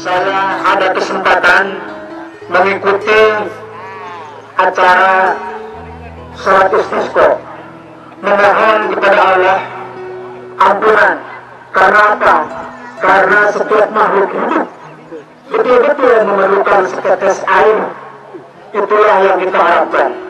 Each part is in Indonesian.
saya ada kesempatan mengikuti acara sholat istisqa. Memohon kepada Allah ampunan. Karena apa? karena setiap makhluk hidup betul-betul memerlukan setetes air. Itulah yang kita harapkan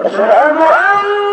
أشهد أن